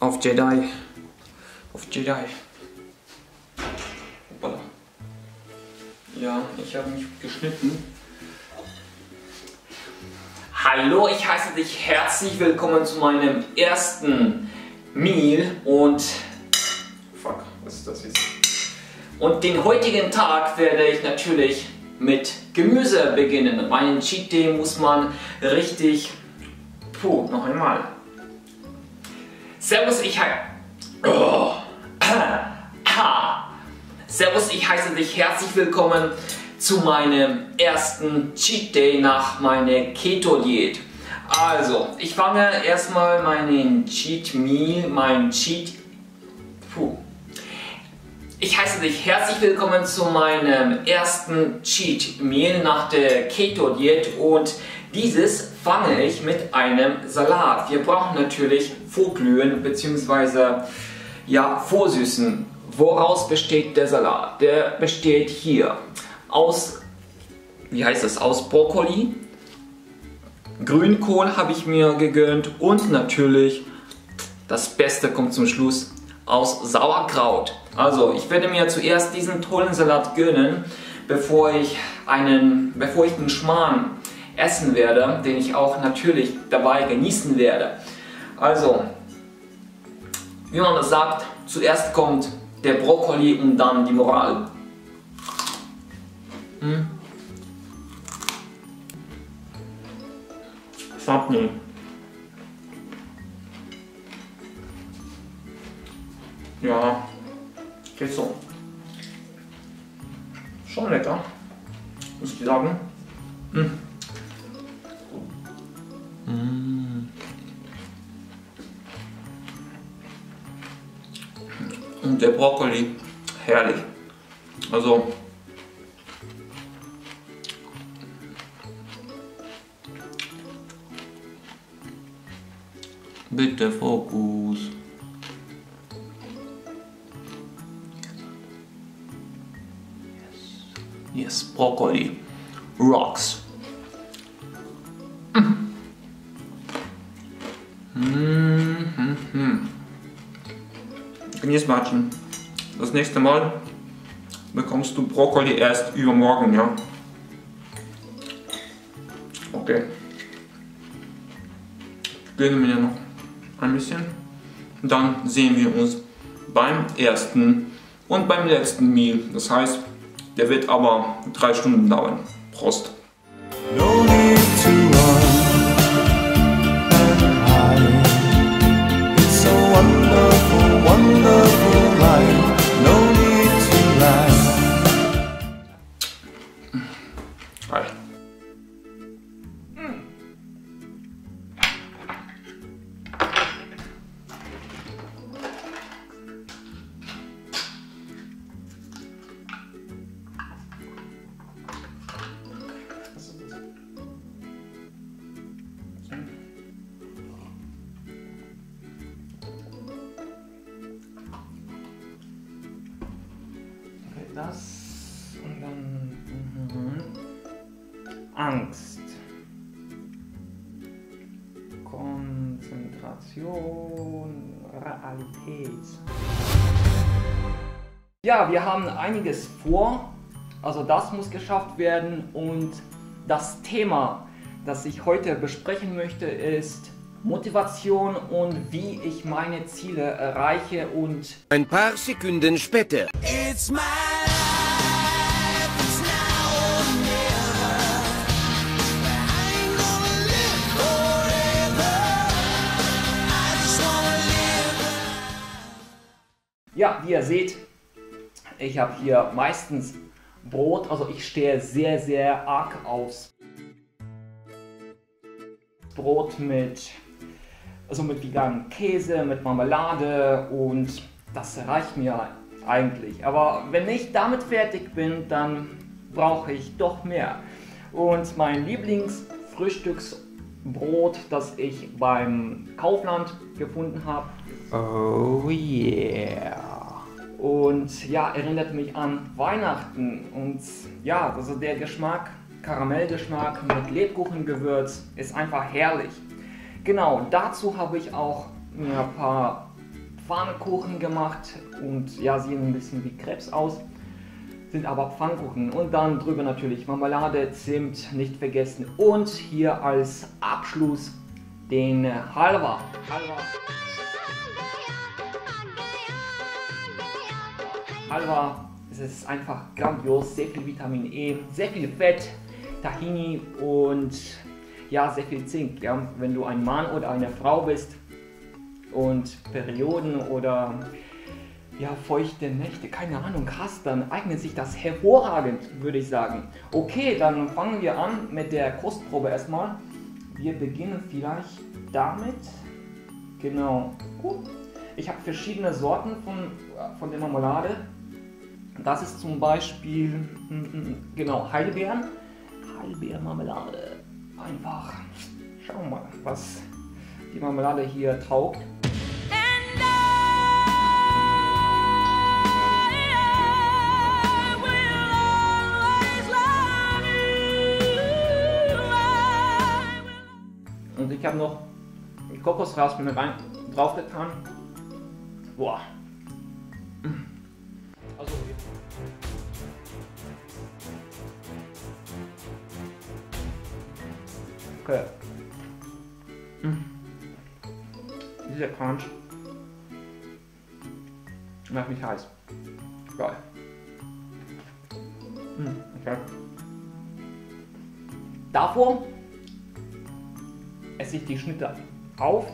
auf Jedi. Auf Jedi. Hoppala. Ja, ich habe mich geschnitten. Hallo, ich heiße dich herzlich willkommen zu meinem ersten Meal und fuck, was ist das jetzt? Und den heutigen Tag werde ich natürlich mit Gemüse beginnen. Meinen Cheat Day muss man richtig Puh, noch einmal. Servus, ich heiße. Oh. Servus, ich heiße dich herzlich willkommen zu meinem ersten Cheat Day nach meiner Keto-Diät. Also, ich fange erstmal meinen Cheat Meal, mein Cheat. Puh. Ich heiße dich herzlich willkommen zu meinem ersten Cheat Meal nach der Keto-Diät und dieses fange ich mit einem Salat. Wir brauchen natürlich Vorglühen bzw. ja, Vorsüßen. Woraus besteht der Salat? Der besteht hier aus, wie heißt es, aus Brokkoli, Grünkohl habe ich mir gegönnt und natürlich das Beste kommt zum Schluss aus Sauerkraut. Also ich werde mir zuerst diesen tollen Salat gönnen, bevor ich einen, bevor ich den Schmarrn essen werde, den ich auch natürlich dabei genießen werde. Also, wie man das sagt, zuerst kommt der Brokkoli und dann die Moral. Hm. Sapni. Ja, geht so. Schon lecker, muss ich sagen. Hm. Der Brokkoli, herrlich. Also Bitte Fokus. Yes, Brokkoli rocks. Genieß Matschen. Das nächste Mal bekommst du Brokkoli erst übermorgen, ja? Okay. Gönnen wir noch ein bisschen. Dann sehen wir uns beim ersten und beim letzten Meal. Das heißt, der wird aber drei Stunden dauern. Prost. Angst. Konzentration, Realität. Ja, wir haben einiges vor. Also das muss geschafft werden und das Thema, das ich heute besprechen möchte, ist Motivation und wie ich meine Ziele erreiche und Ein paar Sekunden später. It's my Ja, wie ihr seht, ich habe hier meistens Brot, also ich stehe sehr, sehr arg aufs Brot mit, also mit veganem Käse, mit Marmelade und das reicht mir eigentlich. Aber wenn ich damit fertig bin, dann brauche ich doch mehr. Und mein Lieblingsfrühstücksbrot, das ich beim Kaufland gefunden habe, oh yeah. Und ja, erinnert mich an Weihnachten. Und ja, also der Geschmack, Karamellgeschmack mit Lebkuchengewürz ist einfach herrlich. Genau, dazu habe ich auch ein paar Pfannkuchen gemacht und ja, sehen ein bisschen wie Krebs aus, sind aber Pfannkuchen. Und dann drüber natürlich Marmelade, Zimt, nicht vergessen. Und hier als Abschluss den Halva. Halva. Halva, es ist einfach grandios, sehr viel Vitamin E, sehr viel Fett, Tahini und ja, sehr viel Zink. Ja. Wenn du ein Mann oder eine Frau bist und Perioden oder ja, feuchte Nächte, keine Ahnung, hast, dann eignet sich das hervorragend, würde ich sagen. Okay, dann fangen wir an mit der Kostprobe erstmal. Wir beginnen vielleicht damit. Genau. Ich habe verschiedene Sorten von, von der Marmelade. Das ist zum Beispiel, mm, mm, genau, Heidelbeeren. Heidelbeermarmelade. Einfach. Schauen wir mal, was die Marmelade hier taugt. Und ich habe noch Kokosraspeln mit rein drauf getan. Boah. Dieser Crunch macht mich heiß. Geil. Mm, okay. Davor esse ich die Schnitte auf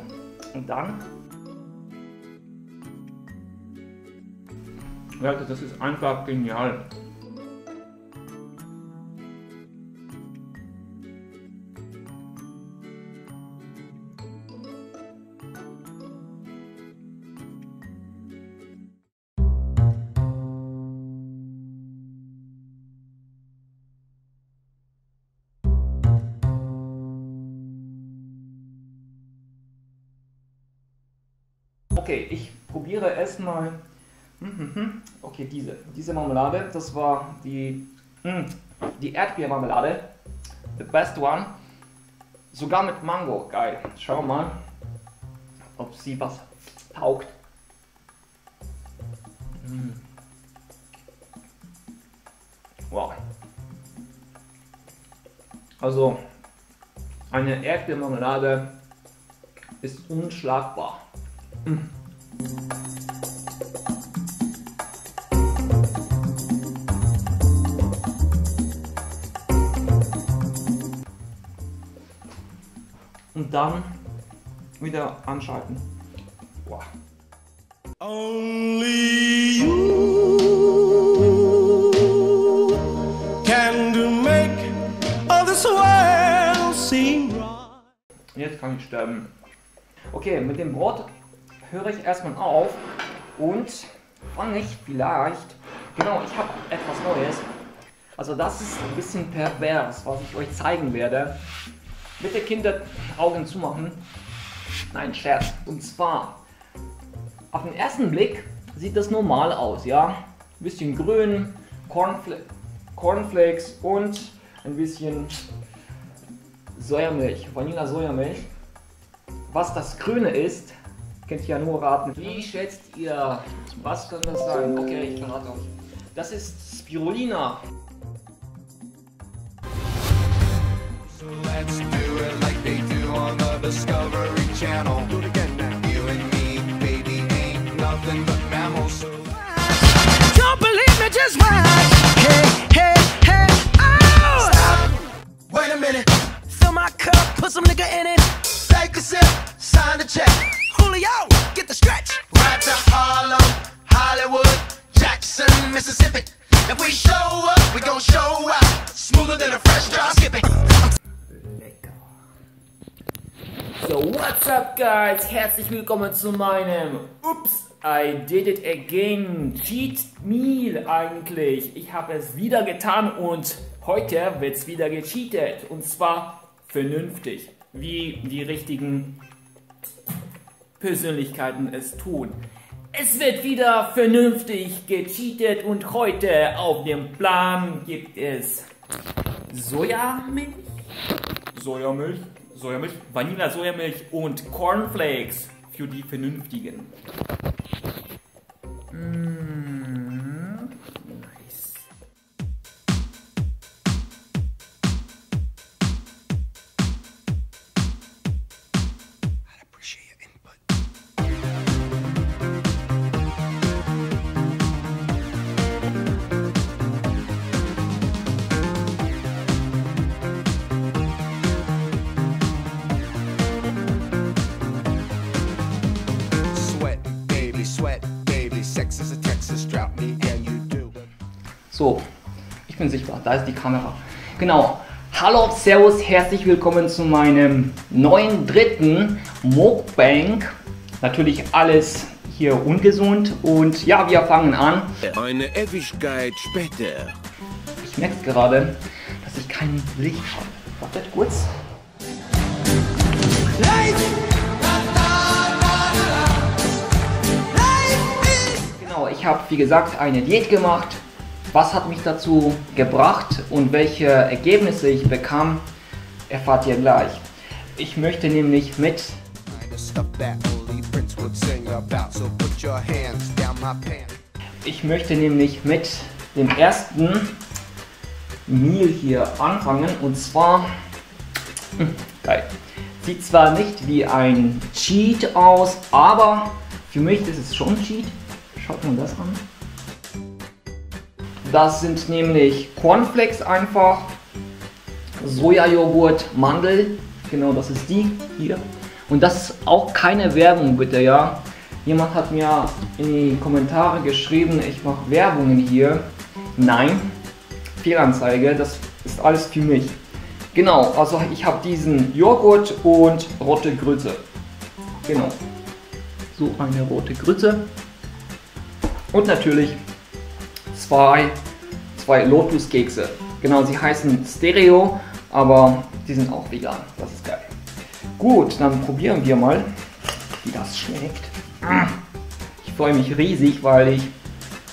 und dann. Leute, das ist einfach genial. Probiere erstmal. Mhm, Okay, diese. Diese Marmelade, das war die, mm, die Erdbeermarmelade. The best one. Sogar mit Mango. Geil. Schau mal, ob sie was taugt. Mm. Wow. Also, eine Erdbeermarmelade ist unschlagbar. Und dann wieder anschalten. Boah. Only you can do make all this world seem right. Jetzt kann ich sterben. Okay, mit dem Brot höre ich erstmal auf und fange ich vielleicht. Genau, ich habe etwas Neues. Also das ist ein bisschen pervers, was ich euch zeigen werde. Bitte Kinder Augen zumachen. Nein, Scherz. Und zwar, auf den ersten Blick sieht das normal aus, ja? Ein bisschen grün, Cornfla Cornflakes und ein bisschen Sojamilch, Vanilla-Sojamilch. Was das Grüne ist, könnt ihr ja nur raten. Wie schätzt ihr, was kann das sein? Okay, ich verrate euch. Das ist Spirulina. So let's do Discovery Channel. Do it again now. You and me, baby, ain't nothing but mammals. Don't believe me, just watch. Hey, hey, hey, oh! stop. Wait a minute. Fill my cup, put some nigga in it. Take a sip. Sign the check. Julio, get the stretch. Right to Harlem, guys? Herzlich willkommen zu meinem Ups, I did it again Cheat Meal eigentlich. Ich habe es wieder getan und heute wird's wieder gecheatet. Und zwar vernünftig, wie die richtigen Persönlichkeiten es tun. Es wird wieder vernünftig gecheatet und heute auf dem Plan gibt es Sojamilch, Sojamilch, Sojamilch, Vanilla Sojamilch und Cornflakes für die Vernünftigen. Sweat, So, ich bin sichtbar, da ist die Kamera. Genau. Hallo, Servus, herzlich willkommen zu meinem neuen dritten Mukbang. Natürlich alles hier ungesund und ja, wir fangen an. Eine Ewigkeit später. Ich merke gerade, dass ich kein Licht habe. Wartet kurz. Genau, ich habe wie gesagt eine Diät gemacht. Was hat mich dazu gebracht und welche Ergebnisse ich bekam, erfahrt ihr gleich. Ich möchte nämlich mit. Ich möchte nämlich mit dem ersten Meal hier anfangen und zwar hm, geil. Sieht zwar nicht wie ein Cheat aus, aber für mich ist es schon Cheat. Schaut mal das an. Das sind nämlich Cornflakes einfach, Sojajoghurt, Mandel, genau das ist die hier. Und das ist auch keine Werbung bitte, ja. Jemand hat mir in die Kommentare geschrieben, ich mache Werbungen hier. Nein, Fehlanzeige, das ist alles für mich. Genau, also ich habe diesen Joghurt und rote Grütze. Genau. So eine rote Grütze. Und natürlich zwei, zwei Lotus-Kekse. Genau, sie heißen Stereo, aber die sind auch vegan. Das ist geil. Gut, dann probieren wir mal, wie das schmeckt. Ich freue mich riesig, weil ich,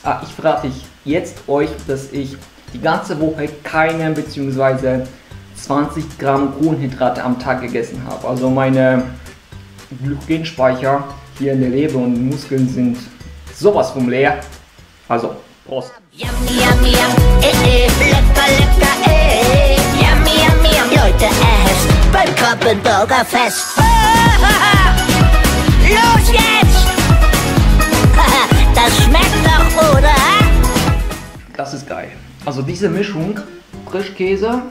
ah, ich verrate ich jetzt euch, dass ich die ganze Woche keine bzw. 20 Gramm Kohlenhydrate am Tag gegessen habe. Also meine Glykogenspeicher hier in der Leber und Muskeln sind sowas vom leer. Also, Prost. Yummy, yummy, yum, eh, eh, lecker, lecker, eh. Yummy, yummy, yum, Leute, es beim Krabbenburgerfest. Los jetzt! Das schmeckt doch, oder? Das ist geil. Also diese Mischung, Frischkäse,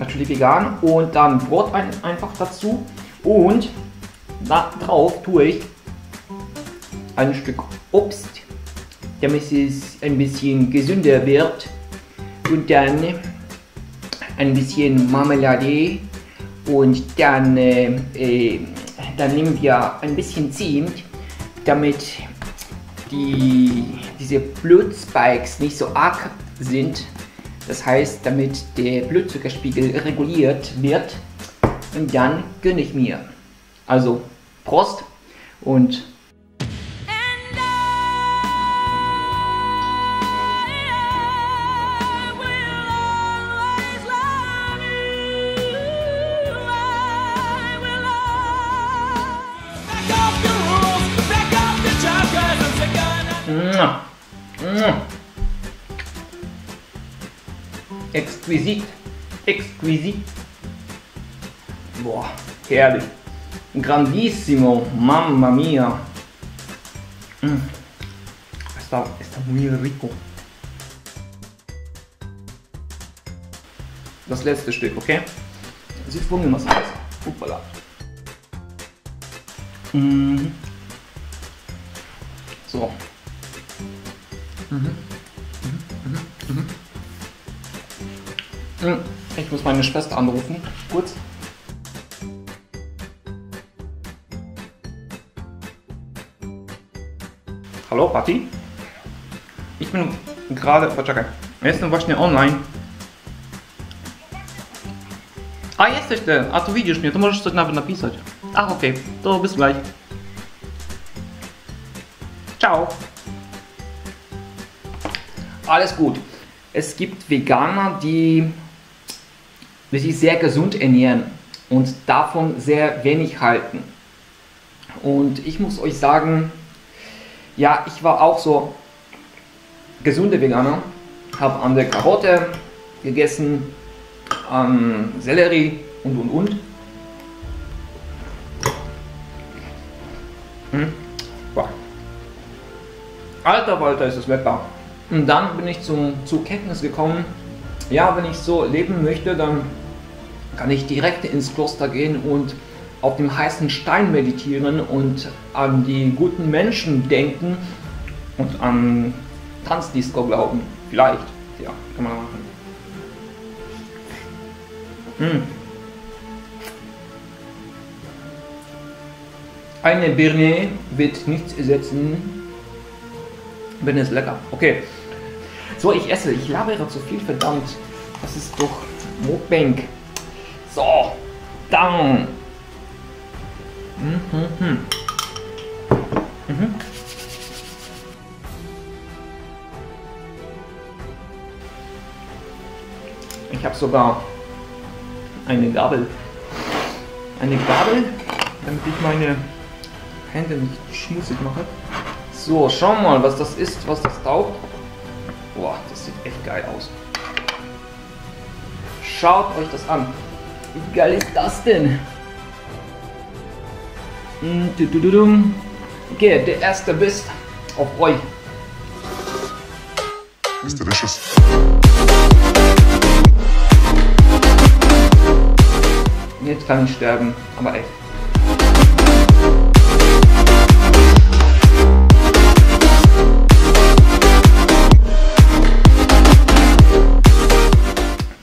natürlich vegan und dann Brot ein, einfach dazu und da drauf tue ich ein Stück Obst, damit es ein bisschen gesünder wird und dann ein bisschen Marmelade und dann, äh, äh, dann nehmen wir ein bisschen Zimt, damit die, diese Blutspikes nicht so arg sind. Das heißt, damit der Blutzuckerspiegel reguliert wird. Und dann gönne ich mir. Also, Prost und Exquisit. Exquisit. Boah, herrlich. Grandissimo. Mamma mia. Mm. Está, está muy rico. Das letzte Stück, okay? Sieht folgendermaßen aus. Uppala. Mhm. So. Hm, Ich muss meine Schwester anrufen. Kurz. Hallo, Pati? Ich bin gerade. Poczekaj. Jestem właśnie online. A, jesteś ty. A, tu widzisz mnie. To możesz coś nawet napisać. Ach, okej. To bis gleich. Ciao. Alles gut. Es gibt Veganer, die sich sehr gesund ernähren und davon sehr wenig halten. Und ich muss euch sagen, ja, ich war auch so gesunde Veganer. Habe an der Karotte gegessen, an Sellerie und und und. Hm. Alter Walter, ist es lecker. Und dann bin ich zum, zur Kenntnis gekommen, ja, wenn ich so leben möchte, dann kann ich direkt ins Kloster gehen und auf dem heißen Stein meditieren und an die guten Menschen denken und an Tanzdisco glauben. Vielleicht, ja, kann man machen. Hm. Eine Birne wird nichts ersetzen, wenn es lecker. Okay. So, ich esse. Ich labere zu viel, verdammt. Das ist doch Mukbang. So, dann. Mhm. Mhm. Mhm. Ich habe sogar eine Gabel. Eine Gabel, damit ich meine Hände nicht schmutzig mache. So, schau mal, was das ist, was das taugt. Boah, das sieht echt geil aus. Schaut euch das an. Wie geil ist das denn? Mm. Okay, der erste Biss auf euch. It's delicious. Jetzt kann ich sterben, aber echt.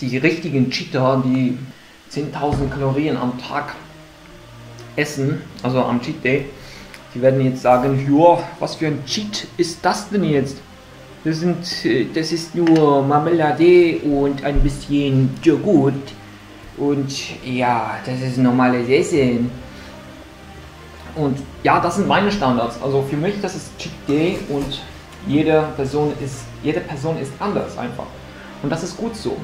Die richtigen Cheater, die 10.000 Kalorien am Tag essen, also am Cheat Day, die werden jetzt sagen, ja, was für ein Cheat ist das denn jetzt? Das, sind, äh, das ist nur Marmelade und ein bisschen Joghurt. Und ja, das ist normales Essen. Und ja, das sind meine Standards. Also für mich, das ist Cheat Day und jede Person ist, jede Person ist anders einfach. Und das ist gut so.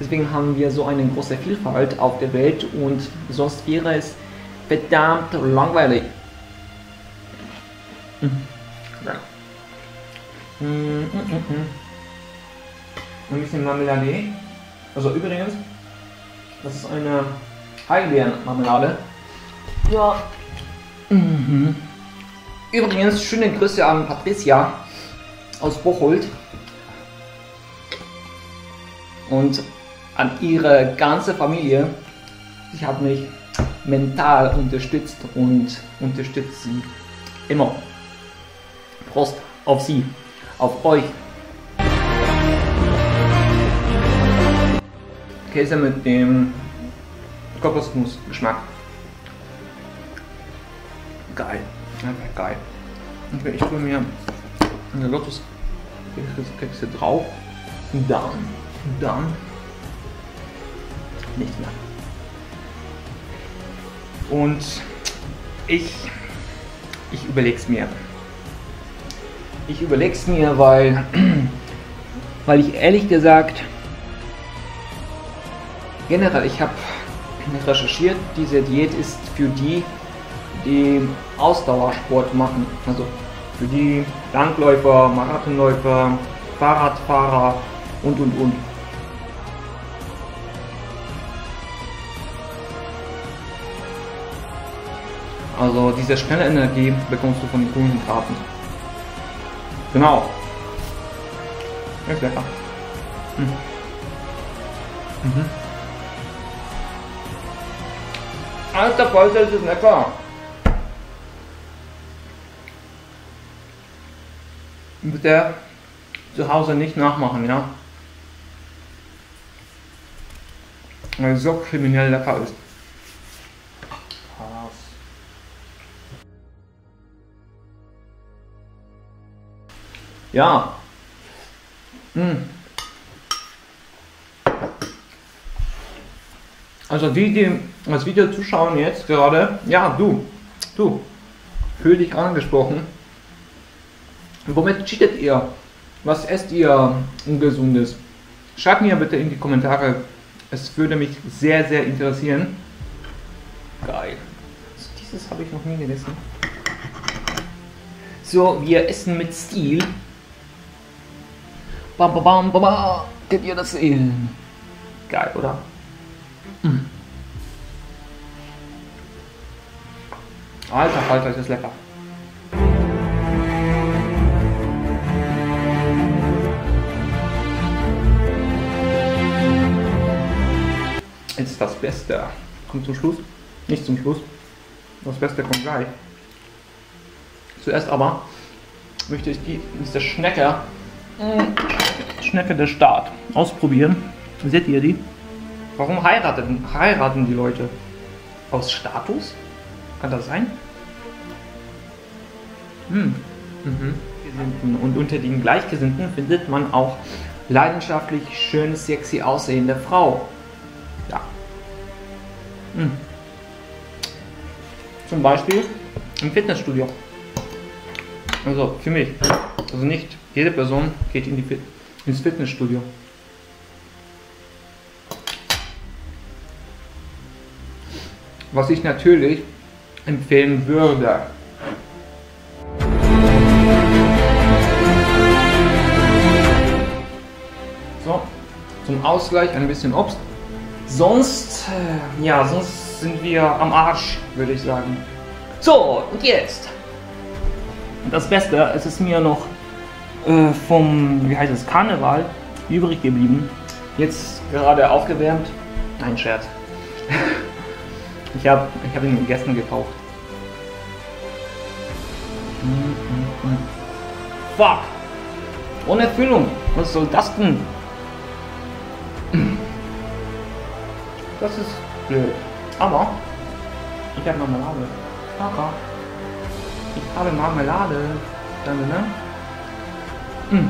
Deswegen haben wir so eine große Vielfalt auf der Welt und sonst wäre es verdammt langweilig. Mhm. Ja. Mm, mm, mm, mm. Ein bisschen Marmelade. Also übrigens, das ist eine Heidelbeeren-Marmelade. Ja. Mhm. Übrigens, schöne Grüße an Patricia aus Bocholt. Und an ihre ganze Familie. Sie hat mich mental unterstützt und unterstützt sie immer. Prost auf sie, auf euch. Käse mit dem Kokosnuss-Geschmack. Geil. Einfach geil. Und ich tue mir eine Lotus-Kekse drauf. Und dann, dann nicht mehr. Und ich, ich überleg's mir. Ich überleg's mir, weil, weil ich ehrlich gesagt, generell, ich habe recherchiert, diese Diät ist für die, die Ausdauersport machen. Also für die Langläufer, Marathonläufer, Fahrradfahrer und und und. Also diese schnelle Energie bekommst du von den Kohlenhydraten. Genau. Ist lecker. Mhm. Mhm. Alter Falter, ist es lecker. Bitte zu Hause nicht nachmachen, ja? Weil so kriminell lecker ist. Ja. Hm. Also die, die das Video zuschauen jetzt gerade, ja du, du, fühl dich angesprochen. Womit cheatet ihr? Was esst ihr Ungesundes? Schreibt mir bitte in die Kommentare. Es würde mich sehr, sehr interessieren. Geil. Also dieses habe ich noch nie gegessen. So, wir essen mit Stil. Bam, bam, bam, bam, bam. Könnt ihr das sehen? Geil, oder? Mm. Alter, Alter, ist das lecker. Jetzt das Beste. Kommt zum Schluss. Nicht zum Schluss. Das Beste kommt gleich. Zuerst aber möchte ich die, diese Schnecke, mm, Schnecke der Staat, ausprobieren. Seht ihr die? Warum heiraten, heiraten die Leute? Aus Status? Kann das sein? Hm. Mhm. Und unter den Gleichgesinnten findet man auch leidenschaftlich schön, sexy aussehende Frau. Ja. Hm. Zum Beispiel im Fitnessstudio. Also für mich. Also nicht jede Person geht in die Fit ins Fitnessstudio. Was ich natürlich empfehlen würde. So, zum Ausgleich ein bisschen Obst. Sonst, äh, ja, sonst sind wir am Arsch, würde ich sagen. So, und jetzt. Das Beste, es ist mir noch äh, vom, wie heißt es, Karneval übrig geblieben. Jetzt gerade aufgewärmt. Nein, Scherz. Ich habe ich hab ihn gestern gekauft. Fuck! Ohne Füllung. Was soll das denn? Das ist blöd. Aber ich habe Marmelade. Haha. Ich habe Marmelade. Danke, ne? Mm.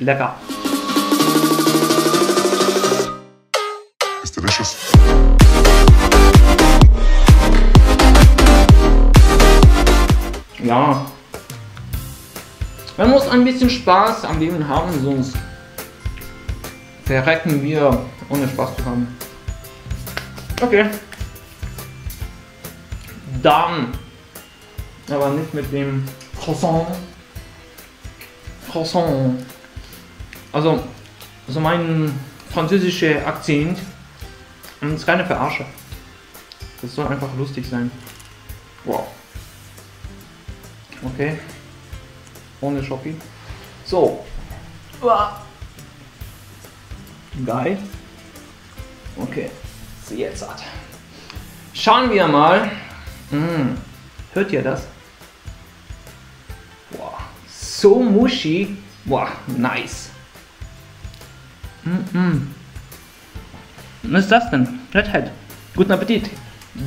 Lecker. It's delicious. Ja. Man muss ein bisschen Spaß am Leben haben, sonst verrecken wir, ohne Spaß zu haben. Okay. Dann. Aber nicht mit dem Croissant. Croissant. Also, also mein französischer Akzent ist keine Verarsche. Das soll einfach lustig sein. Wow. Okay. Ohne Schocki. So. Uah. Geil. Okay. So jetzt hat. Schauen wir mal. Hm. Hört ihr das? Wow. So mushy. Wow, nice. Mm -mm. Was ist das denn? Redhead. Guten Appetit.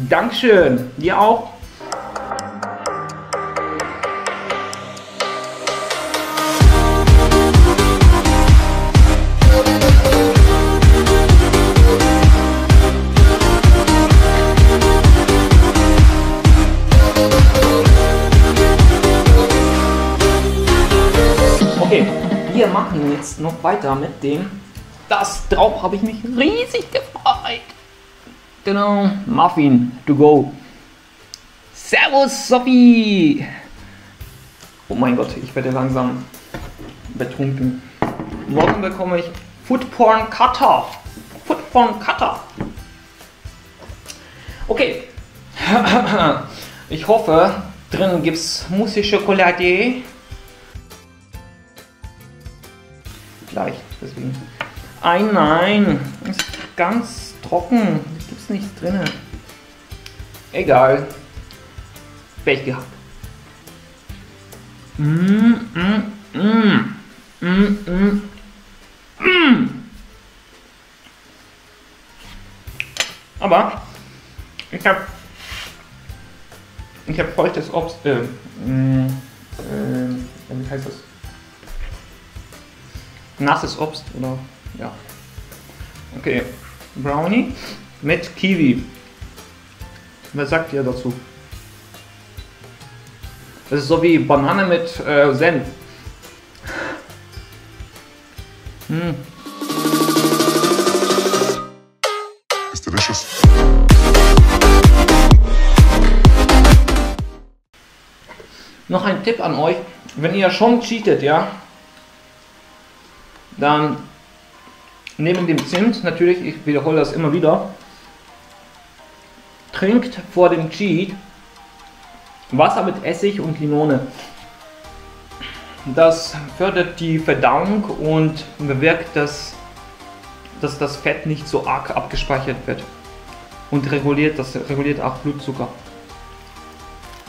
Dankeschön. Dir auch. Machen jetzt noch weiter mit dem. Das drauf habe ich mich riesig gefreut. Genau, Muffin to go. Servus, Sophie! Oh mein Gott, ich werde langsam betrunken. Morgen bekomme ich Foodporn Cutter. Foodporn Cutter. Okay. Ich hoffe, drin gibt's Mousse Schokolade. Gleich, deswegen. Ein Nein, ist ganz trocken. Gibt's nichts drin. Egal. Pech gehabt. Mm, mm, mm. Mm, mm. Mm. Aber ich habe ich habe feuchtes Obst. Äh, mm, äh, wie heißt das? Nasses Obst oder ja. Okay. Brownie mit Kiwi. Was sagt ihr dazu? Das ist so wie Banane mit äh, Senf. Hm. It's delicious. Noch ein Tipp an euch, wenn ihr schon cheatet, ja, dann neben dem Zimt, natürlich, ich wiederhole das immer wieder, trinkt vor dem Cheat Wasser mit Essig und Limone. Das fördert die Verdauung und bewirkt, dass, dass das Fett nicht so arg abgespeichert wird. Und reguliert, das reguliert auch Blutzucker.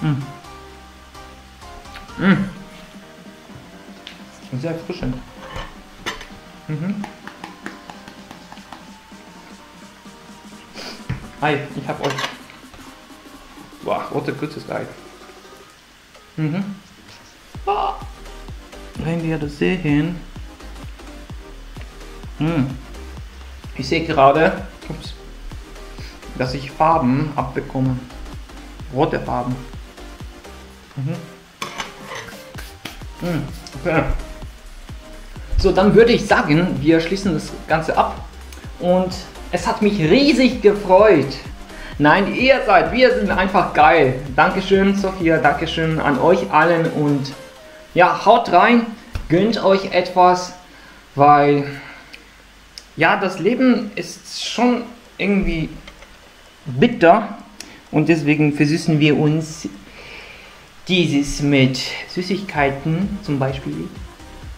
Mm. Mm. Sehr erfrischend. Mhm. Hi, ich hab euch. Boah, what a good is geil. Mhm. Ah. Wenn wir das sehen. Hm. Ich sehe gerade, ups, dass ich Farben abbekomme. Rote Farben. Mhm. Hm, Okay. So, dann würde ich sagen, wir schließen das Ganze ab. Und es hat mich riesig gefreut. Nein, ihr seid, wir sind einfach geil. Dankeschön, Sophia, Dankeschön an euch allen und ja, haut rein, gönnt euch etwas, weil ja, das Leben ist schon irgendwie bitter und deswegen versüßen wir uns dieses mit Süßigkeiten zum Beispiel.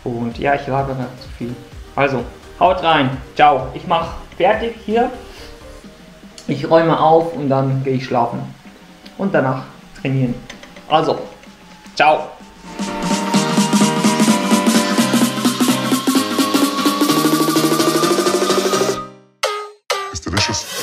Und ja, ich labere zu viel. Also, haut rein. Ciao. Ich mache fertig hier. Ich räume auf und dann gehe ich schlafen. Und danach trainieren. Also, ciao. It's delicious.